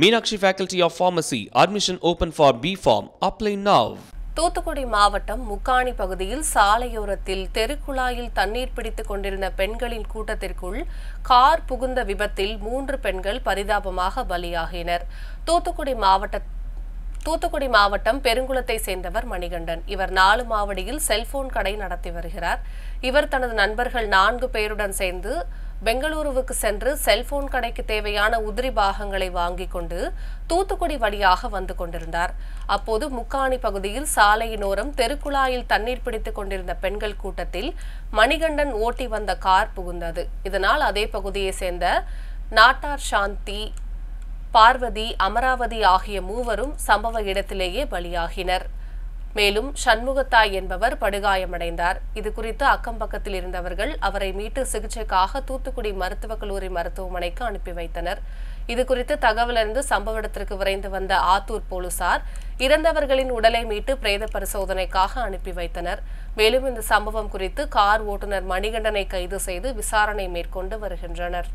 Meenakshi faculty of pharmacy admission open for B pharm apply now Thoothukudi மாவட்டம் முக்காணி பகுதியில் சாலையோரத்தில் தெருக்குழாயில் தண்ணீர் பிடித்துக் கொண்டிருந்த பெண்களின் கூட்டத்திற்குள் கார் புகுந்த விபத்தில் மூன்று பெண்கள் பரிதாபமாக பலியாகினர். தூத்துக்குடி மாவட்ட தூத்துக்குடி மாவட்டம் பெருங்குளத்தை சேர்ந்தவர் மணிகண்டன். இவர் நாலு மாவடியில் செல்போன் கடை நடத்தி வருகிறார். இவர் தனது நண்பர்கள் நான்கு பேருடன் சேர்ந்து பெங்களூருவுக்கு சென்று செல்போன் கடைக்கு தேவையான உதிரி பாகங்களை வாங்கிக் கொண்டு தூத்துக்குடி வழியாக வந்து கொண்டிருந்தார். அப்போது முக்காணி பகுதியில் சாலையினோரம் தெருக்குழாயில் தண்ணீர் பிடித்துக் கொண்டிருந்த பெண்கள் கூட்டத்தில் மணிகண்டன் ஓட்டி வந்த கார் புகுந்தது. இதனால் அதே பகுதியை சேர்ந்த நாட்டார் சாந்தி பார்வதி அமராவதி ஆகிய மூவரும் சம்பவ இடத்திலேயே பலியாகினர். மேலும் சண்முகத்தாய் என்பவர் படுகாயமடைந்தார். இது குறித்து அக்கம் பக்கத்தில் இருந்தவர்கள் அவரை மீட்டு சிகிச்சைக்காக தூத்துக்குடி மருத்துவக் கல்லூரி மருத்துவமனைக்கு அனுப்பி வைத்தனர். இது குறித்து தகவல் அறிந்து சம்பவ இடத்திற்கு விரைந்து வந்த ஆத்தூர் போலீசார் இறந்தவர்களின் உடலை மீட்டு பிரேத பரிசோதனைக்காக அனுப்பி வைத்தனர். மேலும் இந்த சம்பவம் குறித்து கார் ஓட்டுநர் மணிகண்டனை கைது செய்து விசாரணை மேற்கொண்டு வருகின்றனர்.